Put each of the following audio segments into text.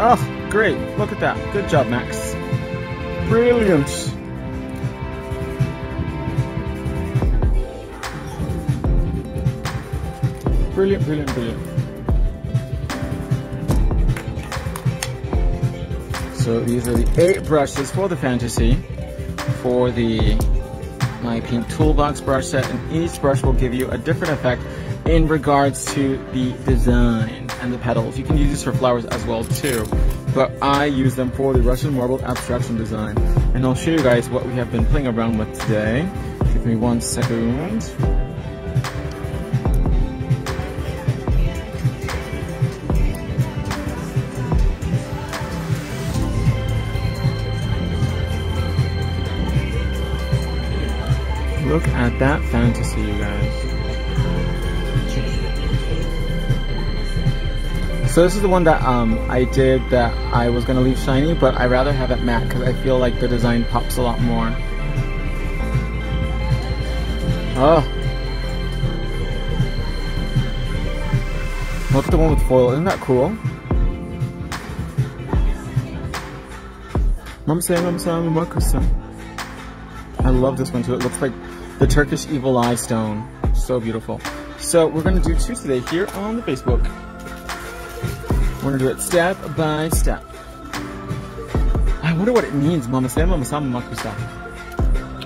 Oh, great. Look at that. Good job, Max. Brilliant. Brilliant, brilliant, brilliant. So these are the eight brushes for the Fantasy, for the my pink toolbox brush set, and each brush will give you a different effect in regards to the design and the petals. You can use these for flowers as well too, but I use them for the Russian marble abstraction design. And I'll show you guys what we have been playing around with today. Give me one second. Look at that fantasy, So this is the one that um, I did that I was going to leave shiny, but I rather have it matte because I feel like the design pops a lot more. Oh. Look at the one with foil. Isn't that cool? I love this one too. It looks like the Turkish Evil Eye Stone. So beautiful. So we're gonna do two today here on the Facebook. We're gonna do it step by step. I wonder what it means, Mama Sama Masama Makusa.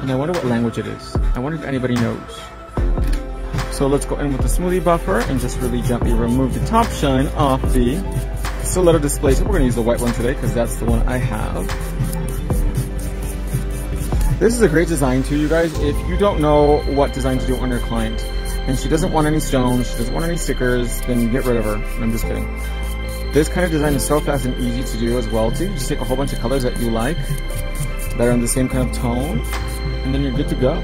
And I wonder what language it is. I wonder if anybody knows. So let's go in with the smoothie buffer and just really gently remove the top shine off the stiletto display. So we're gonna use the white one today because that's the one I have. This is a great design too, you guys. If you don't know what design to do on your client, and she doesn't want any stones, she doesn't want any stickers, then get rid of her. I'm just kidding. This kind of design is so fast and easy to do as well too. Just take a whole bunch of colors that you like, that are in the same kind of tone, and then you're good to go.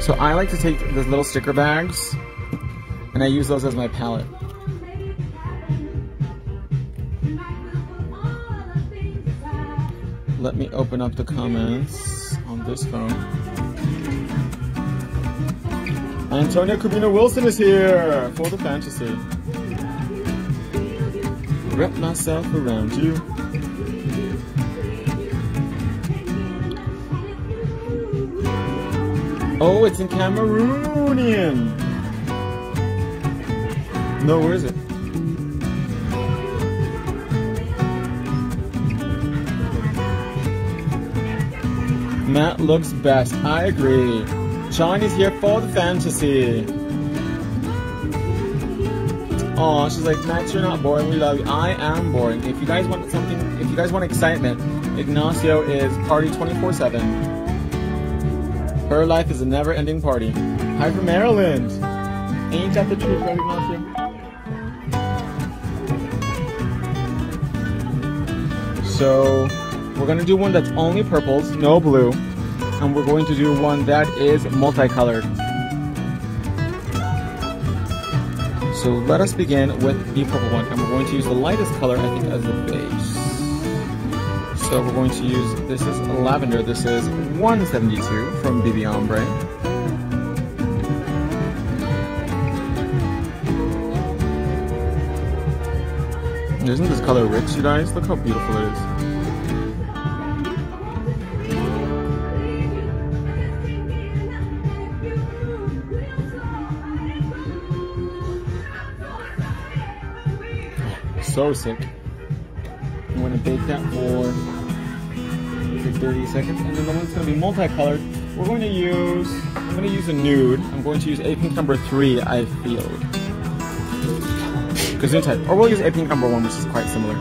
So I like to take the little sticker bags and I use those as my palette. Let me open up the comments on this phone. Antonia Kubina Wilson is here for the fantasy. Wrap myself around you. Oh, it's in Cameroonian. No, where is it? Matt looks best. I agree. Chinese here for the fantasy. Oh, she's like, Matt, you're not boring. We love you. I am boring. If you guys want something, if you guys want excitement, Ignacio is party 24-7. Her life is a never-ending party. Hi from Maryland. Ain't that the truth, right, Ignacio? So we're gonna do one that's only purples, no blue, and we're going to do one that is multicolored. So let us begin with the purple one, and we're going to use the lightest color, I think, as the base. So we're going to use, this is lavender, this is 172 from BB Ombre. Isn't this color rich, you guys? Look how beautiful it is. So sick. I'm gonna bake that for 30 seconds, and then the one's gonna be multicolored. We're going to use, I'm gonna use a nude. I'm going to use a pink number three, I feel. Gesundheit. Or we'll use a pink number one, which is quite similar.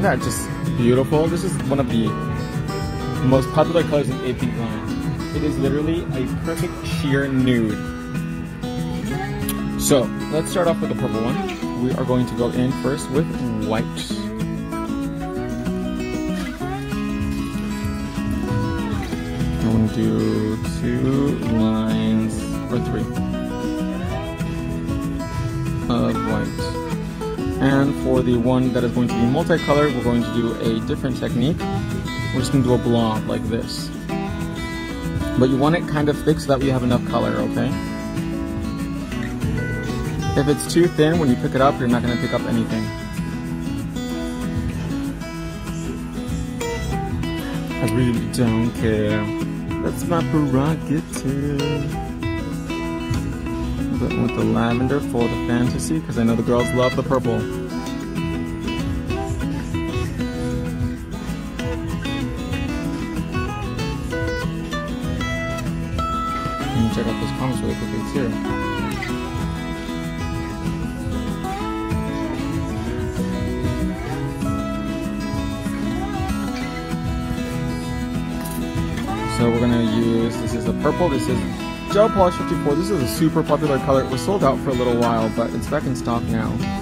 Isn't that just beautiful? This is one of the most popular colors in AP It is literally a perfect sheer nude. So let's start off with the purple one. We are going to go in first with white. I'm going to do two lines or three of white. And for the one that is going to be multicolored, we're going to do a different technique. We're just going to do a blob like this. But you want it kind of thick so that you have enough color, okay? If it's too thin, when you pick it up, you're not going to pick up anything. I really don't care. That's my prerogative. But with the lavender for the fantasy, because I know the girls love the purple. Let me check out those comments really quickly too. So we're gonna use, this is a purple, this is Gel Polish 54. This is a super popular color. It was sold out for a little while, but it's back in stock now.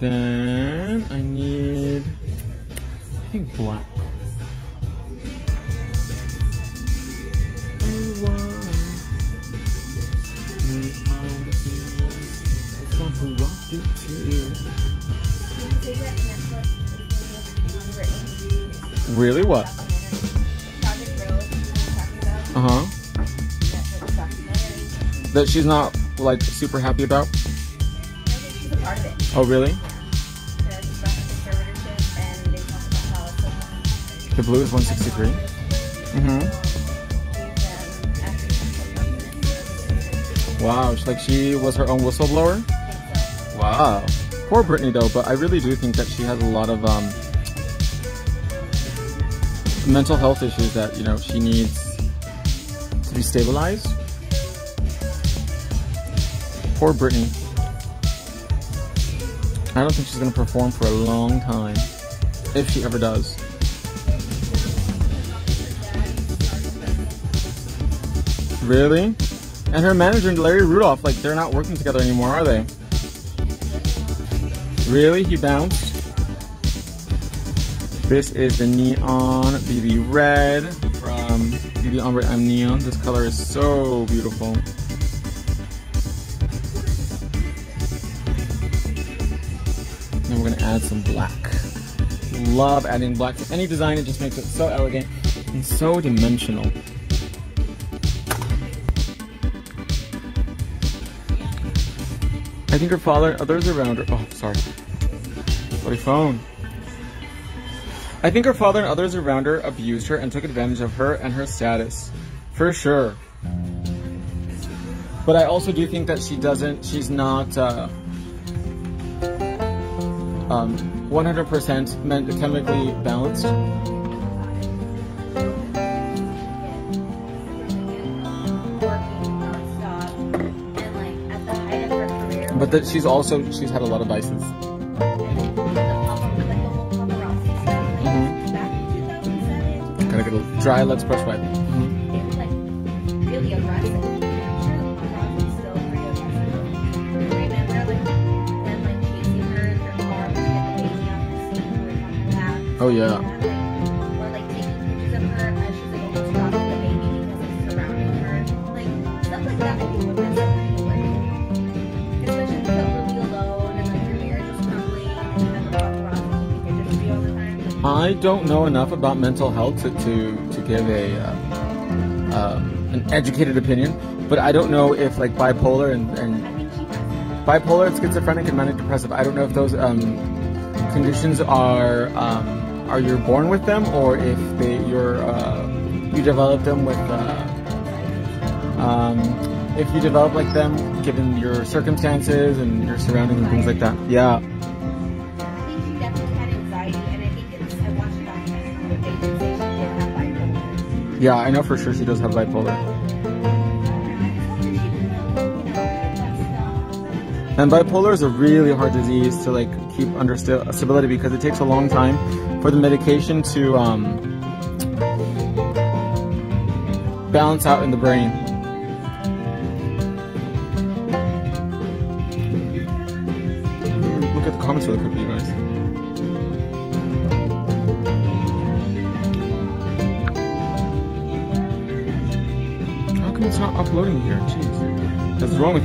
Then I need, I think black. Really? What? Uh huh. That she's not like super happy about. Oh, really? The blue is 163. Mm-hmm. Wow, she's like she was her own whistleblower. Wow. Poor Brittany though, but I really do think that she has a lot of um, mental health issues that you know she needs to be stabilized. Poor Brittany. I don't think she's gonna perform for a long time, if she ever does. Really? And her manager Larry Rudolph, like they're not working together anymore, are they? Really? He bounced? This is the Neon BB Red from BB Ombre I'm Neon. This color is so beautiful. And we're gonna add some black. Love adding black to any design, it just makes it so elegant and so dimensional. I think her father and others around her. Oh, sorry. Sorry, phone. I think her father and others around her abused her and took advantage of her and her status. For sure. But I also do think that she doesn't, she's not uh, um, 100% men- chemically balanced. But that she's also, she's had a lot of vices. Mm-hmm. Gotta get a dry, let's brush wipe. Mm-hmm. Oh yeah. I don't know enough about mental health to to, to give a uh, um, an educated opinion, but I don't know if like bipolar and, and bipolar, schizophrenic, and manic depressive. I don't know if those um, conditions are um, are you born with them or if they you're uh, you develop them with uh, um, if you develop like them given your circumstances and your surroundings and things like that. Yeah. Yeah, I know for sure she does have bipolar. And bipolar is a really hard disease to like keep under stability because it takes a long time for the medication to um, balance out in the brain.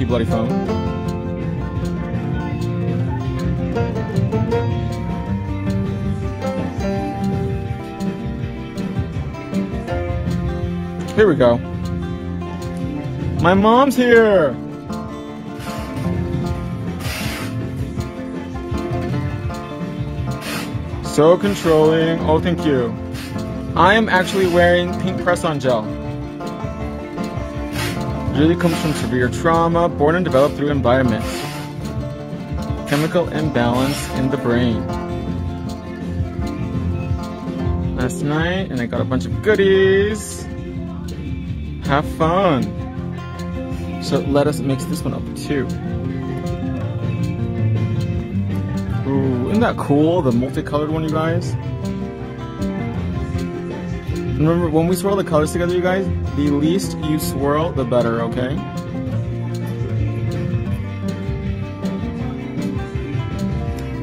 Bloody phone? Here we go. My mom's here! So controlling. Oh, thank you. I am actually wearing pink press-on gel. Really comes from severe trauma, born and developed through environment. Chemical imbalance in the brain. Last night, and I got a bunch of goodies. Have fun. So let us mix this one up too. Ooh, isn't that cool? The multicolored one, you guys. Remember, when we swirl the colors together, you guys, the least you swirl, the better, okay?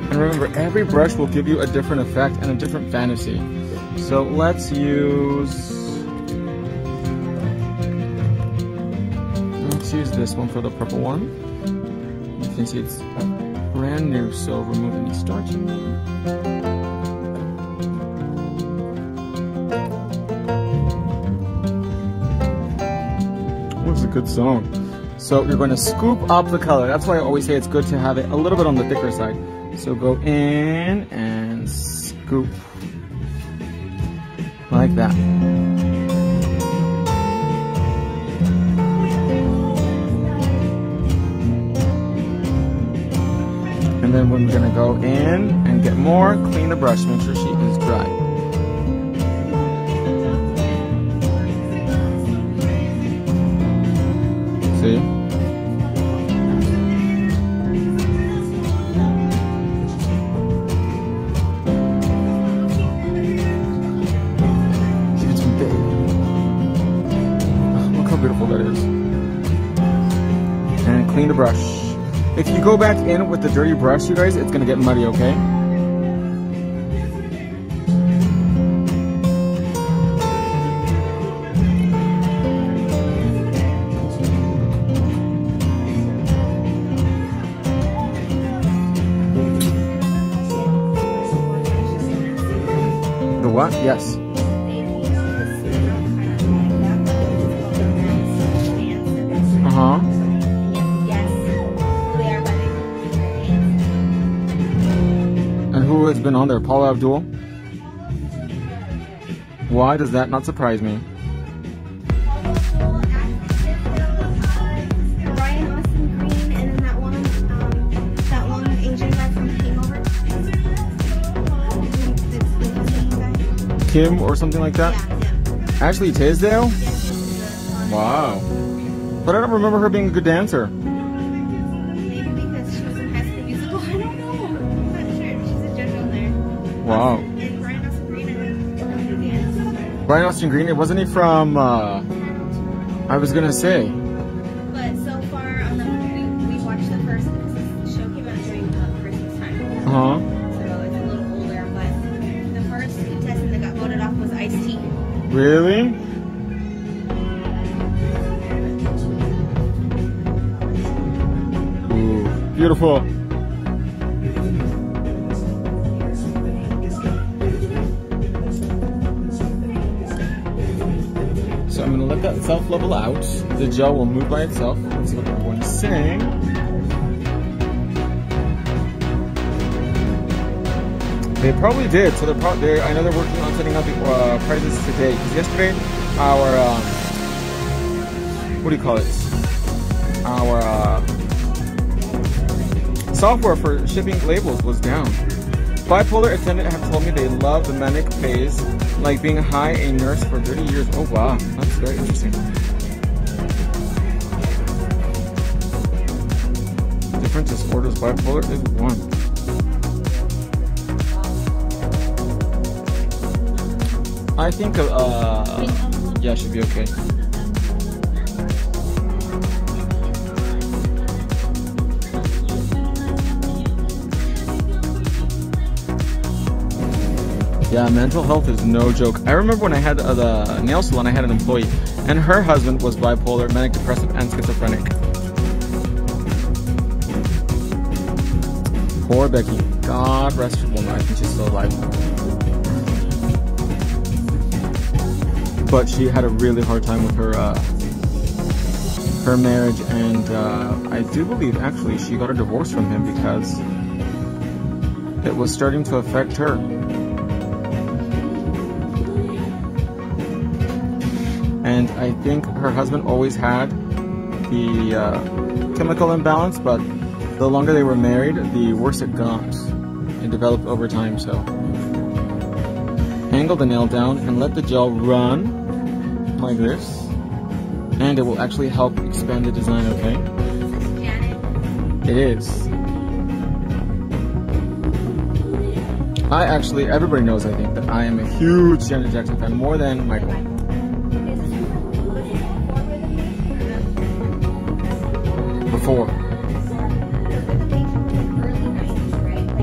And remember, every brush will give you a different effect and a different fantasy. So let's use Let's use this one for the purple one. You can see it's brand new, so remove any starch good song. So you're going to scoop up the color. That's why I always say it's good to have it a little bit on the thicker side. So go in and scoop like that. And then we're gonna go in and get more, clean the brush, make sure she is dry. Go back in with the dirty brush, you guys, it's gonna get muddy, okay? Been on there? Paula Abdul? Why does that not surprise me? Kim or something like that? Yeah, yeah. Ashley Tisdale? Wow. But I don't remember her being a good dancer. Brian Austin Green, it wasn't he from, uh, I was gonna say. But so far, on the, we, we watched the first, the show came out during uh, Christmas time. Uh-huh. So it's a little older, but the first contestant that got voted off was Ice-T. Really? The gel will move by itself. Let's see what everyone's saying. They probably did. So they're probably. I know they're working on setting up the uh, prizes today. Because yesterday, our um, what do you call it? Our uh, software for shipping labels was down. Bipolar attendant have told me they love the manic phase like being high a nurse for 30 years. Oh wow, that's very interesting. Different disorders bipolar is one. I think uh yeah should be okay. Yeah, mental health is no joke. I remember when I had uh, the nail salon, I had an employee, and her husband was bipolar, manic depressive, and schizophrenic. Poor Becky. God rest her woman. I think she's still alive. But she had a really hard time with her uh, her marriage, and uh, I do believe actually she got a divorce from him because it was starting to affect her. and I think her husband always had the uh, chemical imbalance, but the longer they were married, the worse it got. It developed over time, so. Angle the nail down and let the gel run like this. And it will actually help expand the design, okay? It is. I actually, everybody knows, I think, that I am a huge Janet Jackson fan, more than Michael.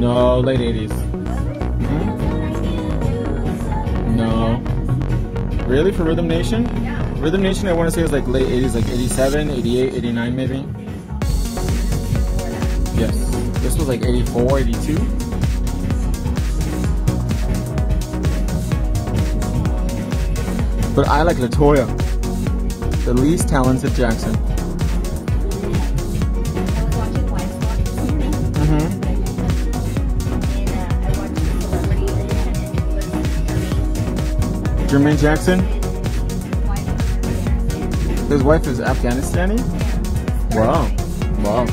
No, late 80s. Hmm? No. Really? For Rhythm Nation? Rhythm Nation, I want to say was like late 80s, like 87, 88, 89 maybe. Yes. This was like 84, 82. But I like Latoya, the least talented Jackson. Jermaine Jackson? His wife is Afghanistani? Wow. Wow.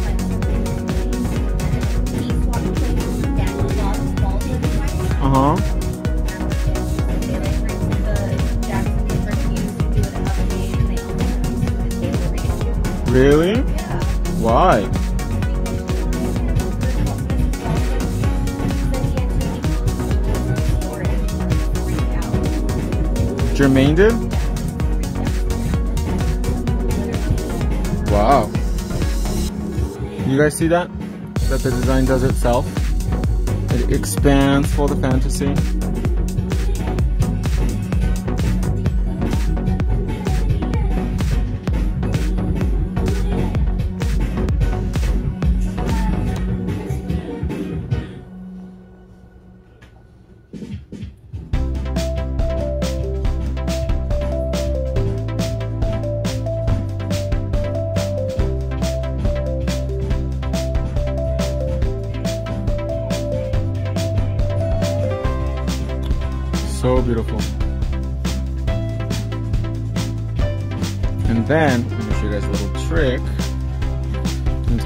Uh-huh. Really? Why? Jermaine? Wow. You guys see that? That the design does itself? It expands for the fantasy.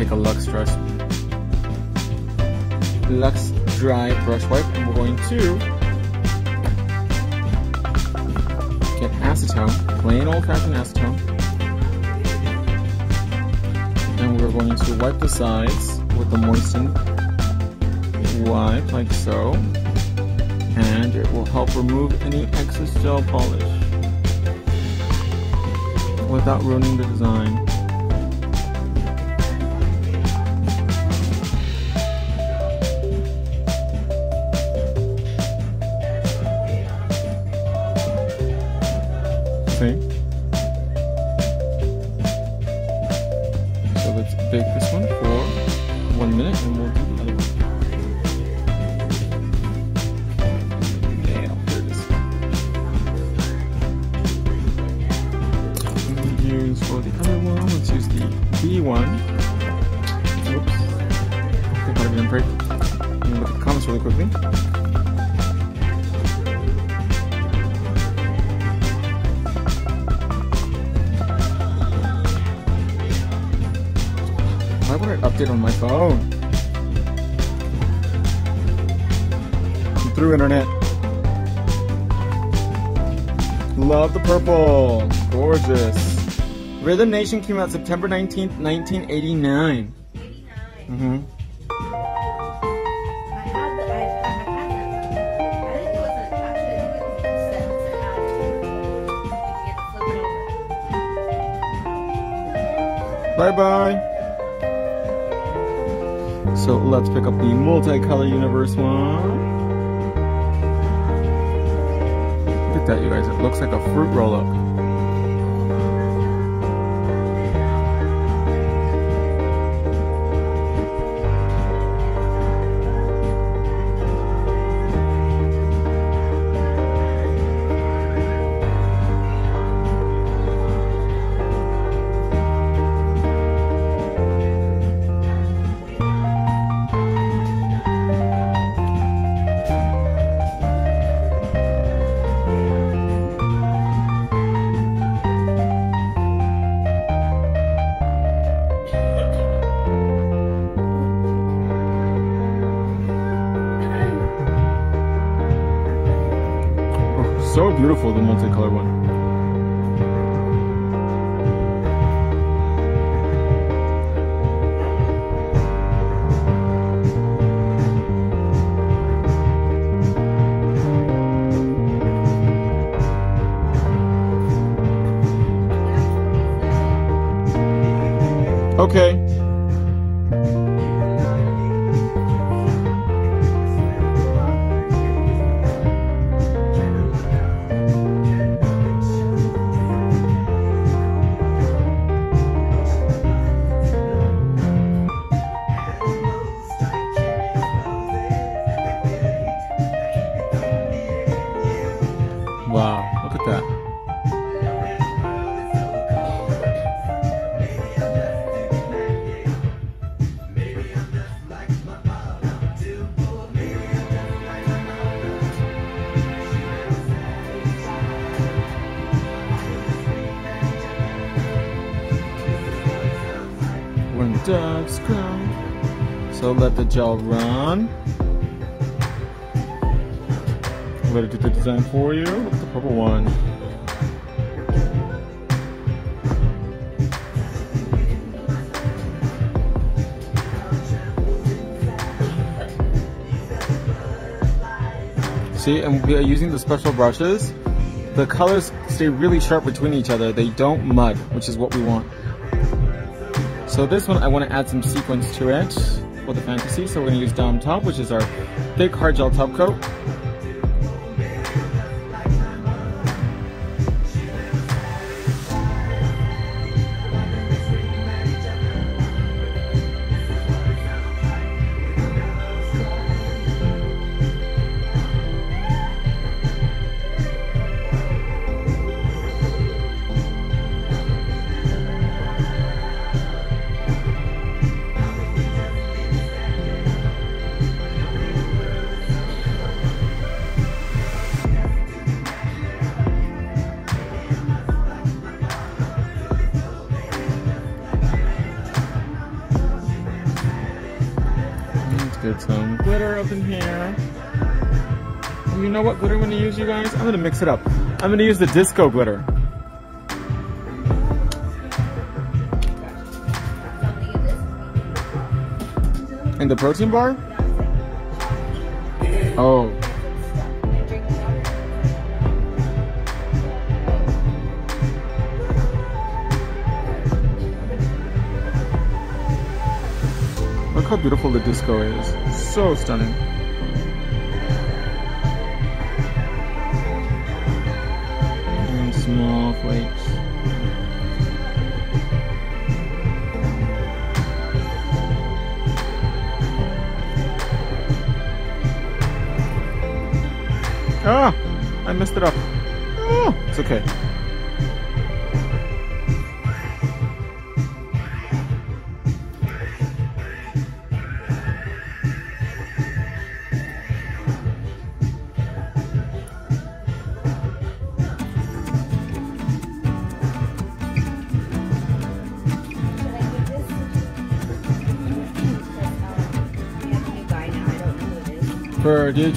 Take a Lux Brush, Lux Dry Brush Wipe, and we're going to get acetone, plain old-fashioned acetone. And we're going to wipe the sides with the moistened wipe, like so and it will help remove any excess gel polish without ruining the design. Through internet. Love the purple. Gorgeous. Rhythm Nation came out September 19th, 1989. Mm-hmm. I had the, I, I had them. I think it was a, actually, I think it was a set that had, you get to flip it over. Bye-bye. So let's pick up the multicolor universe one. That, you guys. It looks like a fruit roll-up. Let gel run. Let it do the design for you. The purple one. See, and we are using the special brushes. The colors stay really sharp between each other. They don't mud, which is what we want. So this one, I want to add some sequins to it for the fantasy. So we're going to use Dom Top, which is our thick hard gel top coat. Mix it up. I'm gonna use the disco glitter. In the protein bar? Oh, And look how beautiful the disco is. So stunning. Messed it up. Oh, it's okay.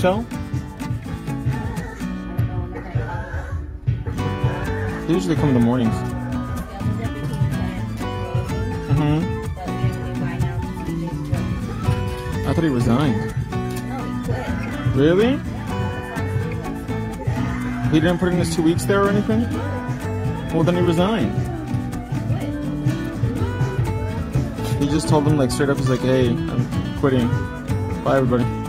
Should I they usually come in the mornings. Mm-hmm. He's thought he resigned. Really? He didn't put in his two weeks there or anything? Well, then he resigned. He just told them like straight up, he's like, hey, I'm quitting. Bye, everybody.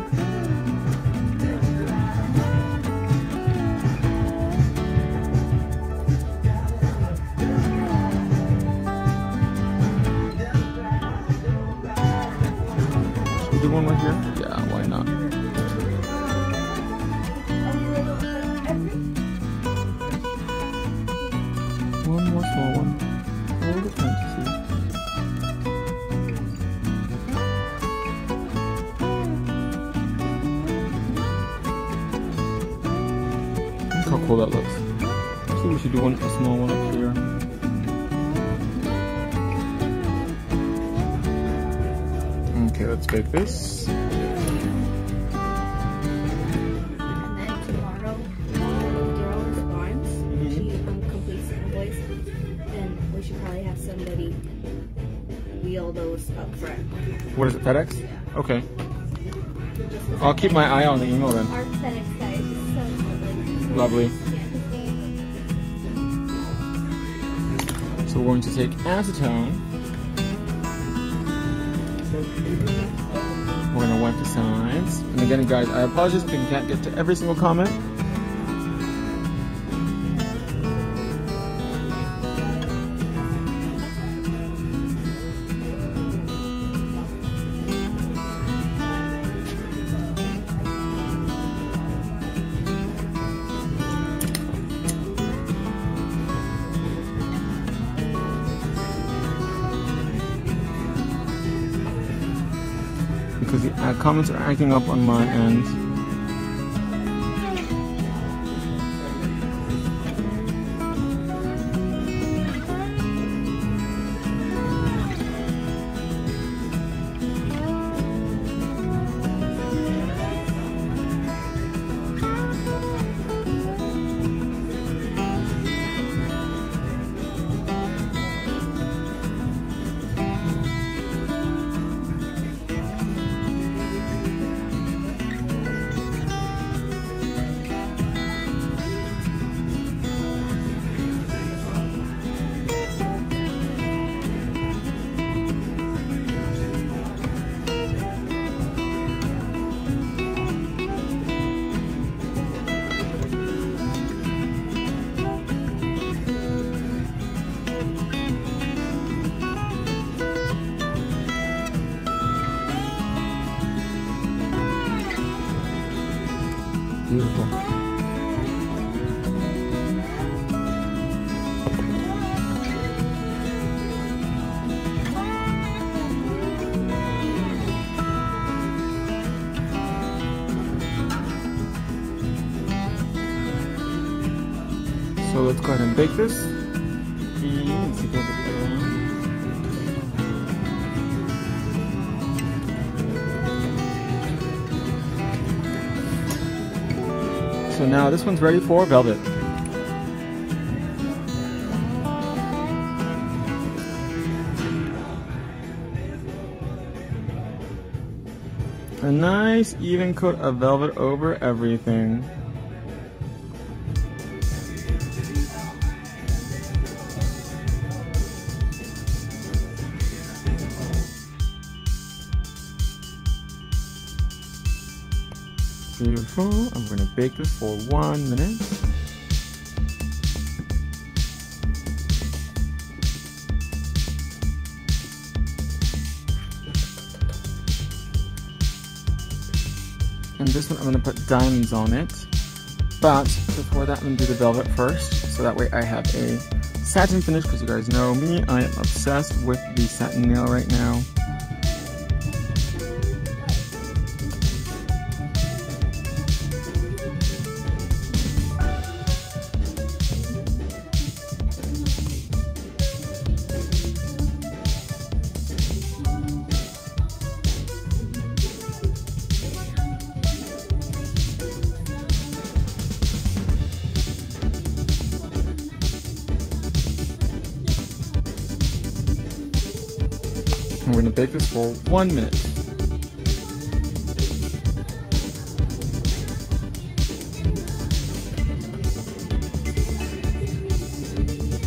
Keep my eye on the email then. Lovely. So we're going to take acetone. We're going to wipe the sides. And again, guys, I apologize if we can't get to every single comment. Comments are acting up on my end. Ahead and bake this. So now this one's ready for velvet. A nice even coat of velvet over everything. I'm bake this for one minute. And this one I'm gonna put diamonds on it. But before that, I'm gonna do the velvet first. So that way I have a satin finish, because you guys know me, I am obsessed with the satin nail right now. for one minute.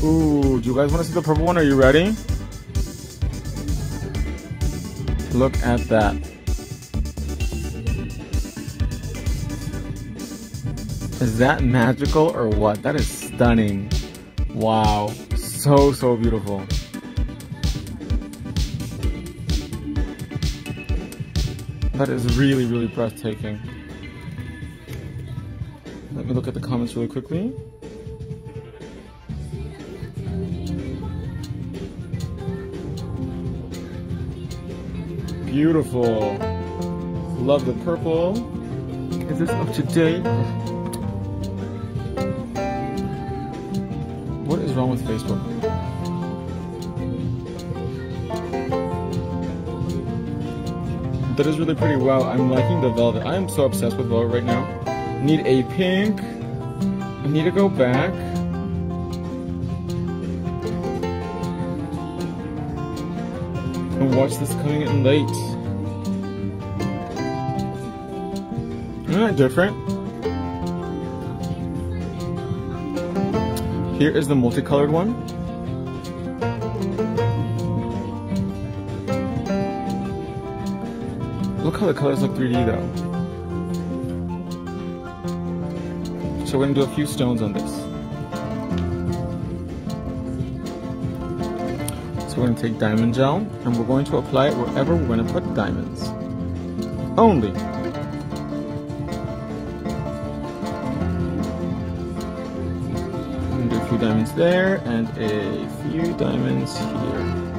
Ooh, do you guys want to see the purple one? Are you ready? Look at that. Is that magical or what? That is stunning. Wow, so, so beautiful. That is really, really breathtaking. Let me look at the comments really quickly. Beautiful. Love the purple. Is this up to date? What is wrong with Facebook? That is really pretty. Wow, I'm liking the velvet. I am so obsessed with velvet right now. Need a pink. I need to go back. And watch this coming in late. Isn't that different? Here is the multicolored one. The colors look 3D though. So we're gonna do a few stones on this. So we're gonna take diamond gel and we're going to apply it wherever we're gonna put diamonds. Only. Do a few diamonds there and a few diamonds here.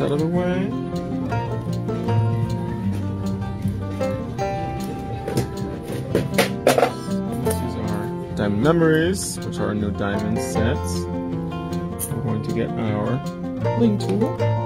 This out of the way. Our diamond memories, which are our new diamond sets. We're going to get our bling tool.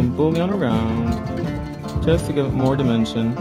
Some bullion around just to give it more dimension.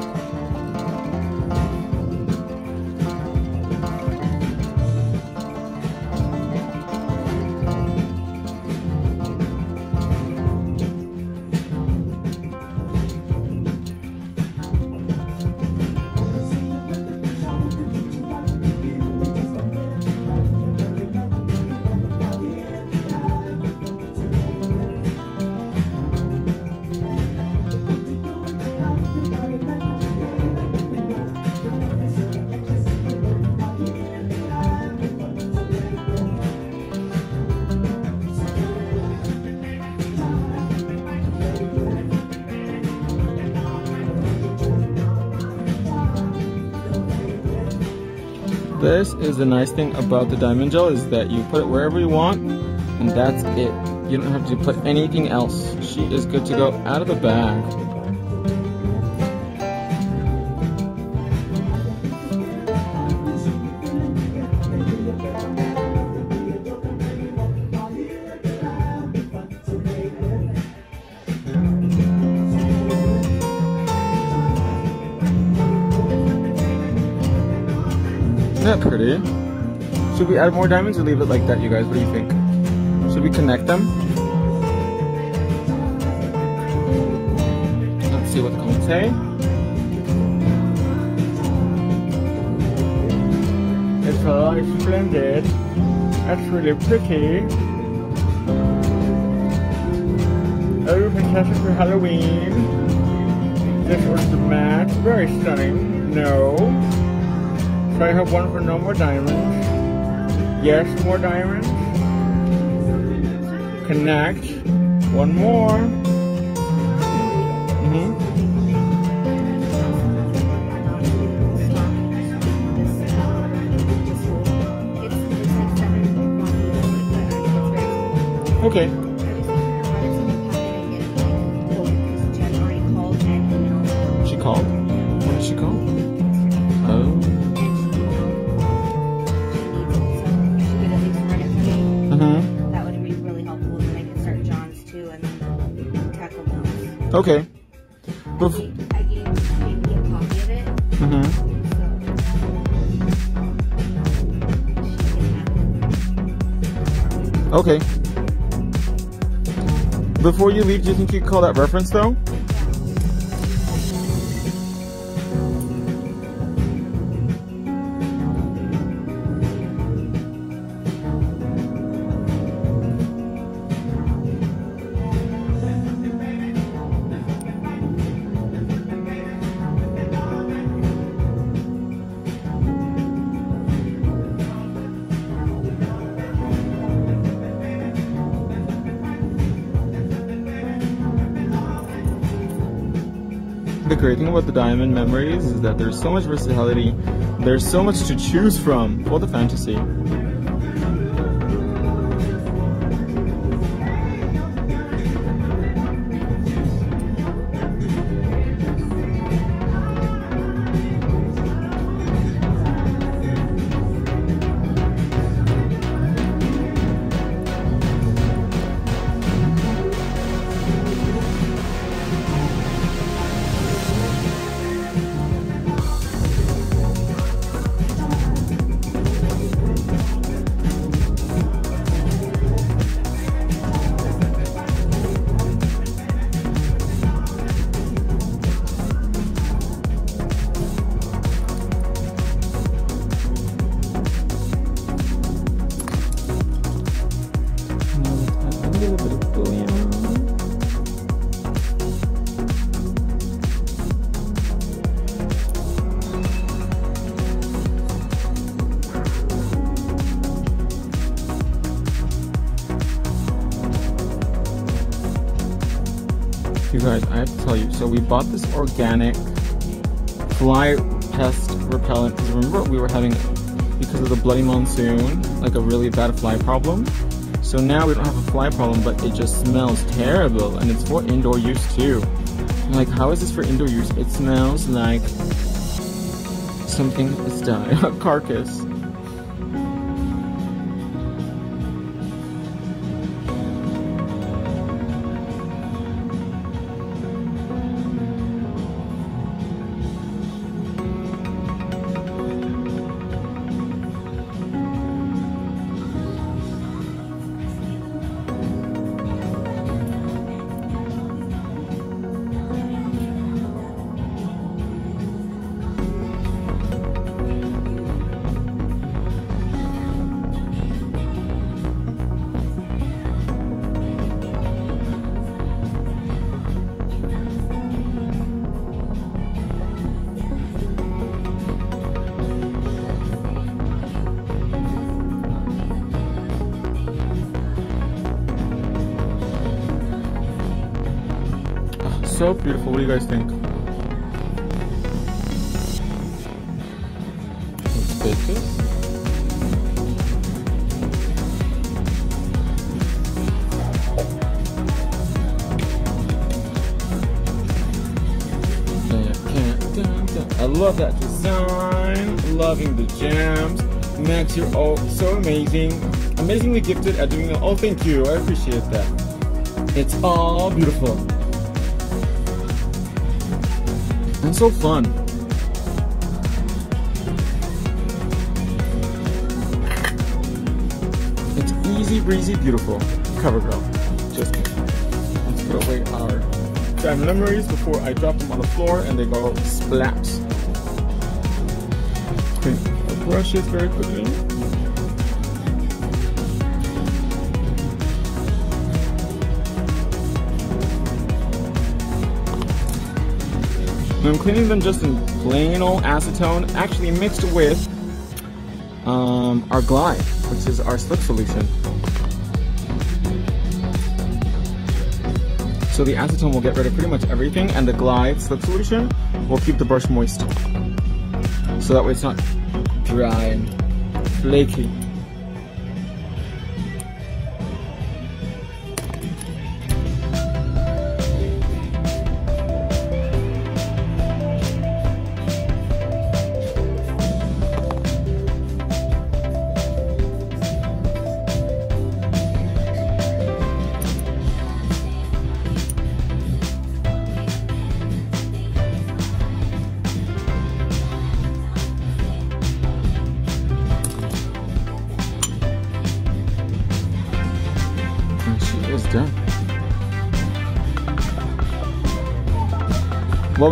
The nice thing about the diamond gel is that you put it wherever you want and that's it. You don't have to put anything else. She is good to go out of the bag. Should we add more diamonds or leave it like that, you guys? What do you think? Should we connect them? Let's see what the comments say. It's all splendid. That's really pretty. Oh, fantastic for Halloween. This was the match. Very stunning. No. So I have one for no more diamonds. Yes, more diamonds. Connect. One more. Mm -hmm. Okay. Okay. I gave, I gave a copy of it. mm-hmm. Okay. Before you leave, do you think you could call that reference though? About the Diamond Memories is that there's so much versatility. There's so much to choose from for the fantasy. Tell you. So we bought this organic fly pest repellent because remember we were having because of the bloody monsoon like a really bad fly problem. So now we don't have a fly problem, but it just smells terrible, and it's for indoor use too. I'm like, how is this for indoor use? It smells like something is died, a carcass. Beautiful. What do you guys think? Take this. I love that design. Loving the gems. Max, you're all so amazing. Amazingly gifted at doing that. Oh, thank you. I appreciate that. It's all beautiful. And so fun. It's easy breezy beautiful. Cover girl. Just kidding. Let's put away our diamond memories before I drop them on the floor and they go splat. Clean brush it very quickly. And I'm cleaning them just in plain old acetone, actually mixed with um, our Glide, which is our slick solution. So the acetone will get rid of pretty much everything, and the Glide slip solution will keep the brush moist. So that way it's not dry and flaky.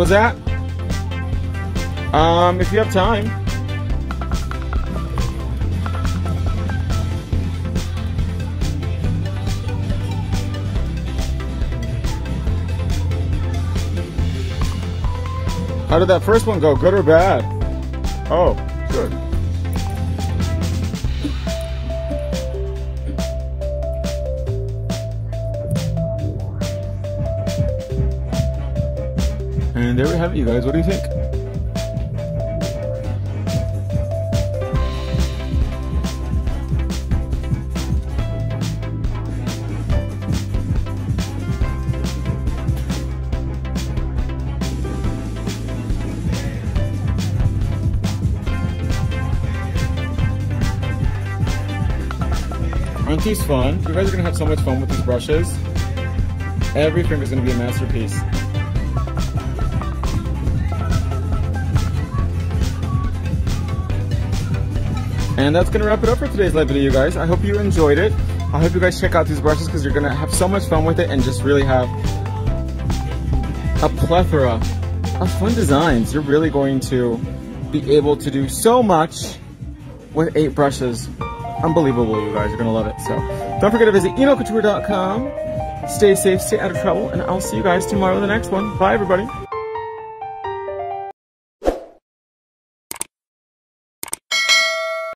That? Um, if you have time. How did that first one go? Good or bad? Oh, good. There we have it, you guys. What do you think? Aren't these fun? You guys are gonna have so much fun with these brushes. Every finger is gonna be a masterpiece. And that's gonna wrap it up for today's live video, you guys. I hope you enjoyed it. I hope you guys check out these brushes because you're gonna have so much fun with it and just really have a plethora of fun designs. You're really going to be able to do so much with eight brushes. Unbelievable, you guys. You're gonna love it. So don't forget to visit enocouture.com. Stay safe, stay out of trouble, and I'll see you guys tomorrow in the next one. Bye, everybody.